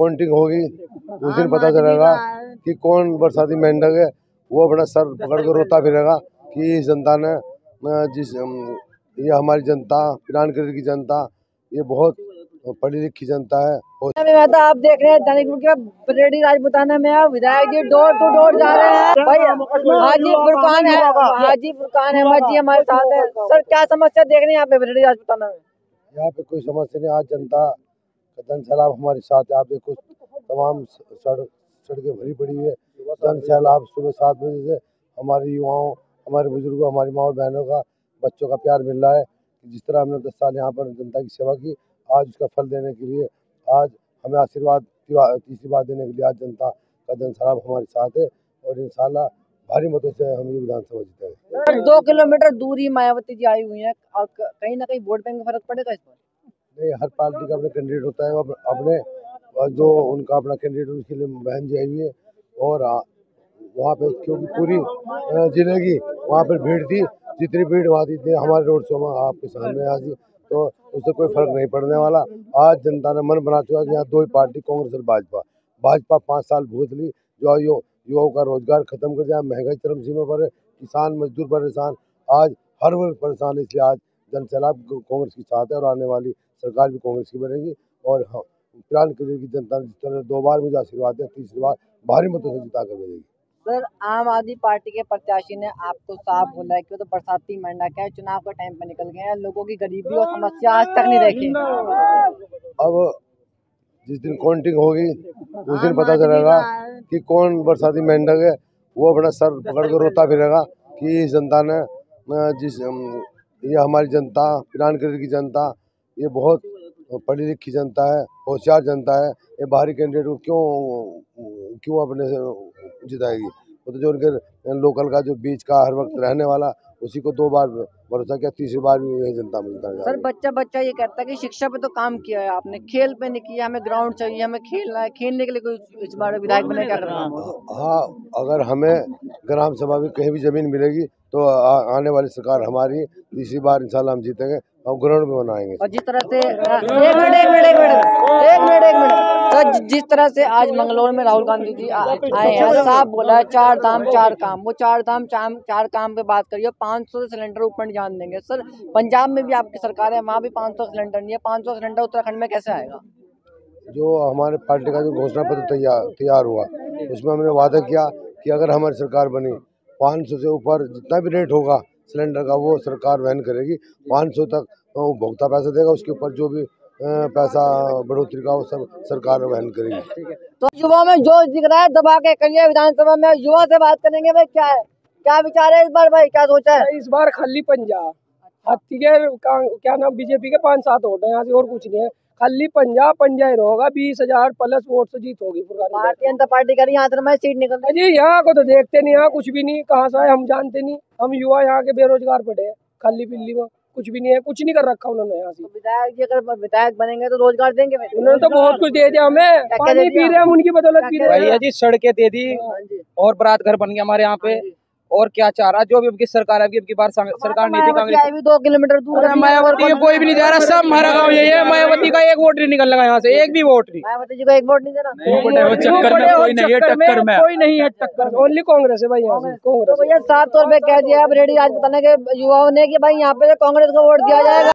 Counting होगी। उस दिन पता चलेगा कि कौन बरसाती मेंढक है वो अपना सर पकड़ कर रोता फिरेगा कि इस जनता ने जिस ये हमारी जनता पिरान की जनता ये बहुत पढ़ी लिखी जनता है आप देख रहे हैं दैनिक बरेडी राजपुताना में विधायक जी डोर टू डोर जा रहे हैं। भाई हाजी फुरकान है। हाजी फुरकान अहमद जी हमारे साथ है। सर क्या समस्या देख रहे हैं यहाँ पे बरेडी राजपुताना में? यहाँ पे कोई समस्या नहीं आज जनता जन सैलाब हमारे साथ है। आप देखो, तमाम सड़क भरी पड़ी हुई है। जन सैलाब सुबह सात बजे से हमारे युवाओं, हमारे बुज़ुर्गों, हमारी माओ बहनों का, बच्चों का प्यार मिल रहा है जिस तरह हमने दस साल यहाँ पर जनता की सेवा की, आज उसका फल देने के लिए, आज हमें आशीर्वाद तीसरी बात देने के लिए आज जनता का जन सैलाब हमारे साथ है और इन भारी मतों से हम ये विधानसभा जीते हैं दो किलोमीटर दूरी मायावती जी आई हुई है। और कहीं ना कहीं वोट बैंक में फ़र्क पड़ेगा इस पर? हर पार्टी का अपना कैंडिडेट होता है अपने जो उनका अपना कैंडिडेट उसके लिए बहन जी आई हुई है, और वहाँ पे क्योंकि पूरी ज़िले की वहाँ पर भीड़ थी, जितनी भीड़ वहाँ थी हमारे रोड शो में आपके सामने आज तो उससे कोई फ़र्क नहीं पड़ने वाला। आज जनता ने मन बना चुका कि यहाँ दो ही पार्टी, कांग्रेस और भाजपा। भाजपा पाँच साल भूत ली, जो यो, युवाओं का रोज़गार खत्म कर दिया, महँगाई चरम सीमा पर किसान मजदूर परेशान, आज हर वर्ग परेशान इसलिए आज जन सैलाब कांग्रेस की साथ है, और आने वाली सरकार भी कांग्रेस की बनेगी और हाँ फ़िलहाल के की जनता जिस तरह दो बार मुझे आशीर्वाद दिया तीसरी बार भारी मतों से जिता कर भेजेगी सर आम आदमी पार्टी के प्रत्याशी ने आपको साफ़ बोला है कि तो बरसाती मंडक है चुनाव का टाइम पर निकल गए हैं लोगों की गरीबी और समस्या आज तक नहीं देखी। अब जिस दिन काउंटिंग होगी उस दिन पता चलेगा कि कौन बरसाती मेंढक है वो अपना सर पकड़ कर रोता फिरेगा कि जनता ने जिस ये हमारी जनता पिरान की जनता ये बहुत पढ़ी लिखी जनता है होशियार जनता है ये बाहरी कैंडिडेट को क्यों क्यों अपने से जिताएगी? वो तो जो उनके लोकल का जो बीच का हर वक्त रहने वाला उसी को दो बार भरोसा किया तीसरी बार भी यही जनता मिलता है। सर बच्चा बच्चा ये कहता है कि शिक्षा पे तो काम किया है आपने खेल पे नहीं किया हमें ग्राउंड चाहिए हमें खेलना है खेलने के लिए कोई इस बार विधायक बने क्या करना हाँ? अगर हमें ग्राम सभा में कहीं भी ज़मीन मिलेगी तो आ, आने वाली सरकार हमारी तीसरी बार इंशाल्लाह हम जीतेंगे हम ग्राउंड में बनाएँगे। और जिस तरह से एक मिनट एक मिनट एक मिनट एक मिनट एक मिनट। सर जिस तरह से आज मंगलोर में राहुल गांधी जी आए हैं साहब बोला है चार धाम चार काम। वो चार धाम चार चार काम पे बात करिए पाँच सौ सिलेंडर ऊपर जान देंगे। सर पंजाब में भी आपकी सरकार है वहाँ भी पाँच सौ सिलेंडर नहीं है। पाँच सौ सिलेंडर उत्तराखंड में कैसे आएगा? जो हमारे पार्टी का जो घोषणा पत्र तैयार तैयार हुआ उसमें हमने वादा किया कि अगर हमारी सरकार बनी पाँच सौ से ऊपर जितना भी रेट होगा सिलेंडर का वो सरकार वहन करेगी। पाँच सौ तक उपभोक्ता पैसा देगा उसके ऊपर जो भी पैसा बढ़ोतरी का वो सब सरकार वहन करेगी तो युवा में जो दिख रहा है दबा के करिए विधानसभा में युवा से बात करेंगे भाई क्या है? क्या विचार है इस बार भाई क्या सोचा है? इस बार खाली पंजाब हाथी के क्या नाम बीजेपी के पाँच सात वोट है यहाँ से और कुछ नहीं है। खाली पंजाब पंजाब होगा बीस हज़ार प्लस वोट से जीत होगी भारतीय जनता पार्टी करी यहाँ तो सीट निकल जी यहाँ को तो देखते नहीं यहाँ कुछ भी नहीं कहाँ से हम जानते नहीं। हम युवा यहाँ के बेरोजगार पड़े हैं खाली पिल्ली में। कुछ भी नहीं है कुछ नहीं कर रखा उन्होंने यहाँ से। तो विधायक जी अगर विधायक बनेंगे तो रोज़गार देंगे उन्होंने तो बहुत कुछ दे दिया हमें। पानी पी रहे हैं उनकी बदौलत पी रहे हैं। जी सड़कें दे दी हाँ और बरात घर बन गया हमारे यहाँ पे। हाँ और क्या चाह रहा जो भी अब सरकार है अब बार सरकार नहीं थी कांग्रेस दो किलोमीटर दूर मायावती कोई भी नहीं जा रहा सब हमारा गाँव यही है। मायावती का एक वोट नहीं निकल लगा यहाँ से एक भी वोट नहीं। मायावती जी का एक वोट नहीं देना। चक्कर में कोई नहीं है टक्कर में कोई नहीं है टक्कर ओनली कांग्रेस है भाई यहाँ से कांग्रेस। तो भैया साफ़ तौर पर कह दिया अब रेडी आज बताने के युवाओं ने की भाई यहाँ पे कांग्रेस को वोट दिया जाएगा।